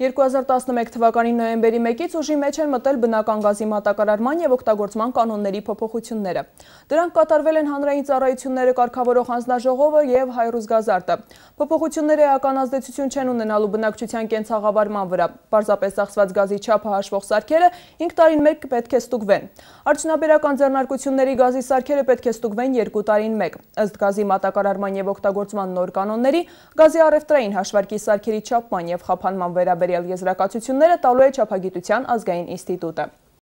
2011 թվականի նոյեմբերի 1-ից ուժի մեջ են մտել բնական գազի մատակարարման եւ օգտագործման կանոնների փոփոխությունները։ Դրանք կատարվել են հանրային ծառայությունները կարգավորող հանձնաժողովը եւ Հայրուսգազարտը։ Փոփոխությունները էական ազդեցություն չեն ունենալու բնակչության կենցաղավարման վրա։ Պարզապես ծախսված գազի չափը հաշվող սարքերը 5 տարին մեկ պետք է ստուգվեն։ Արդյունաբերական ձեռնարկությունների գազի սարքերը պետք է ստուգվեն 2 տարին մեկ։ Ըստ գազի մատակարարման եւ օգտագործման նոր կանոնների, գազի առևտրային հաշվարկի սարքերի չափման եւ խափանման վերաբերյալ եզրակացությունները տալու է Չափագիտության ազգային ինստիտուտը։